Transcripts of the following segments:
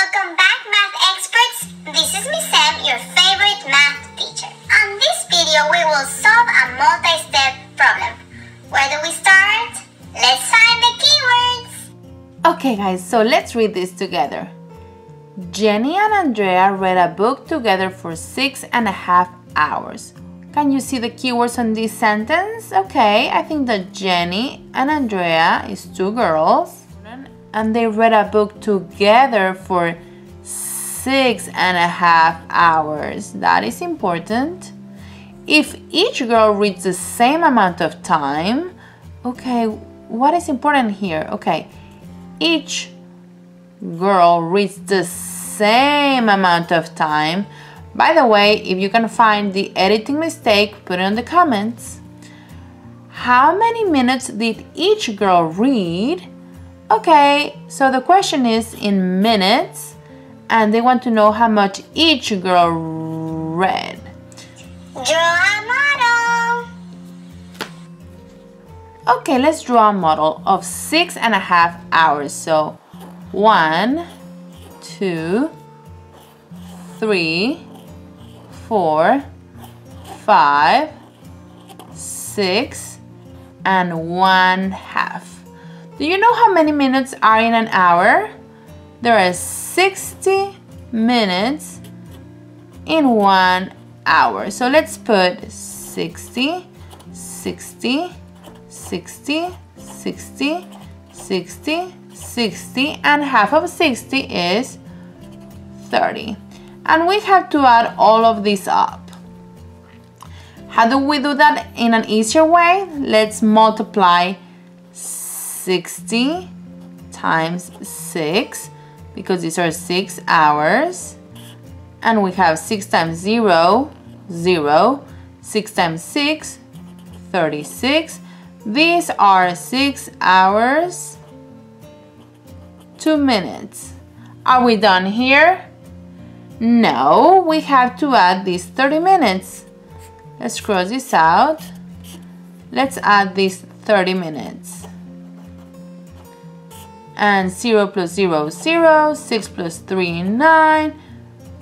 Welcome back, math experts. This is Miss M, your favorite math teacher. On this video, we will solve a multi-step problem. Where do we start? Let's find the keywords. Okay, guys, so let's read this together. Jenni and Andrea read a book together for six and a half hours. Can you see the keywords on this sentence? Okay, I think that Jenni and Andrea is two girls and they read a book together for six and a half hours. That is important. If each girl reads the same amount of time, okay, what is important here? Okay, each girl reads the same amount of time by the way, if you can find the editing mistake, put it in the comments. How many minutes did each girl read? Okay, so the question is in minutes, and they want to know how much each girl read. Draw a model. Okay, let's draw a model of six and a half hours. So, one, two, three, four, five, six, and one half. Do you know how many minutes are in an hour? There are 60 minutes in one hour. So let's put 60, 60, 60, 60, 60, 60, and half of 60 is 30 and we have to add all of this up. How do we do that in an easier way? Let's multiply 60 times 6 because these are 6 hours and we have 6 times 0, 0, 6 times 6, 36. These are 6 hours, 2 minutes. Are we done here? No, we have to add these 30 minutes. Let's cross this out. Let's add these 30 minutes. And 0 plus 0, 0, 6 plus 3, 9,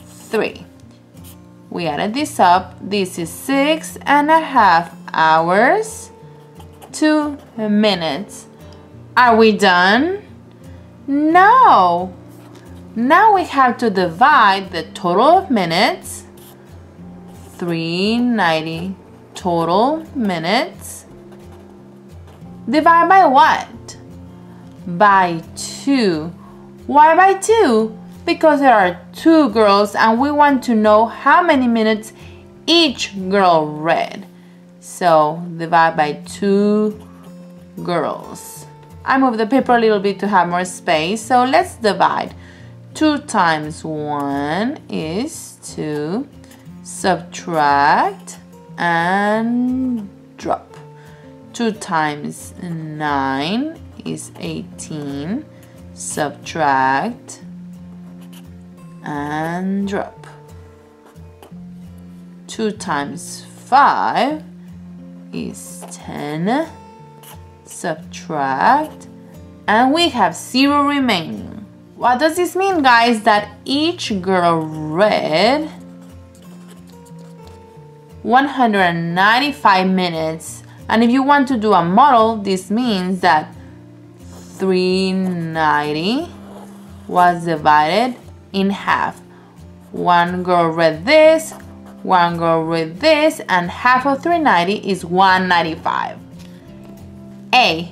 3. We added this up. This is six and a half hours, 2 minutes. Are we done? No, now we have to divide the total of minutes, 390 total minutes, divide by what? By 2. Why by 2? Because there are two girls and we want to know how many minutes each girl read. So divide by 2 girls. I moved the paper a little bit to have more space, so let's divide. 2 times 1 is 2. Subtract and drop. 2 times 9 is 18. Subtract and drop. 2 times 5 is 10. Subtract and we have 0 remaining. What does this mean, guys? That each girl read 195 minutes. And if you want to do a model, this means that 390 was divided in half. One girl read this, one girl read this, and half of 390 is 195. A.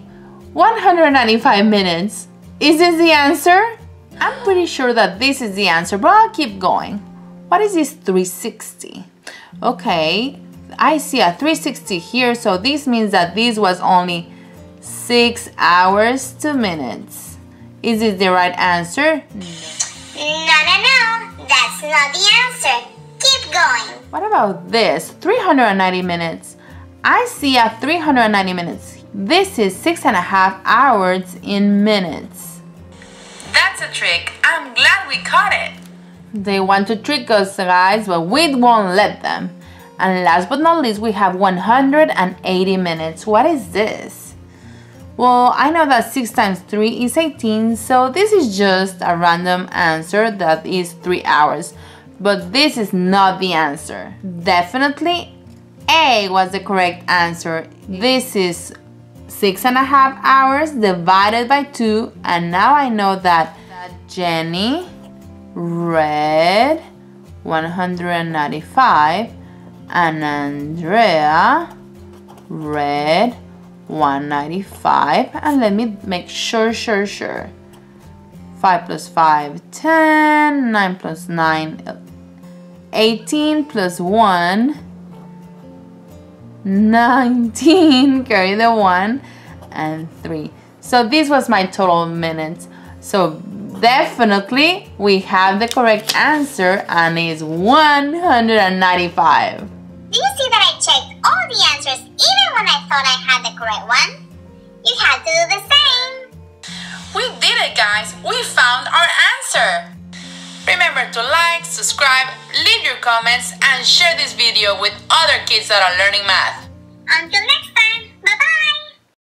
195 minutes. Is this the answer? I'm pretty sure that this is the answer, but I'll keep going. What is this 360? Okay, I see a 360 here, so this means that this was only 6 hours, 2 minutes. Is this the right answer? No, no, no. That's not the answer. Keep going. What about this? 390 minutes. I see a 390 minutes. This is six and a half hours in minutes. That's a trick. I'm glad we caught it. They want to trick us, guys, but we won't let them. And last but not least, we have 180 minutes. What is this? Well, I know that 6 times 3 is 18, so this is just a random answer that is 3 hours. But this is not the answer. Definitely A was the correct answer. This is six and a half hours divided by two, and now I know that Jenni read 195 and Andrea read 195 and let me make sure sure sure. 5 plus 5 10 9 plus 9 18 plus 1 19 carry the 1 and 3 so this was my total minutes. So definitely we have the correct answer and it's 195 Do you see that I checked all the answers when I thought I had the correct one? You to do the same. We did it, guys! We found our answer! Remember to like, subscribe, leave your comments, and share this video with other kids that are learning math.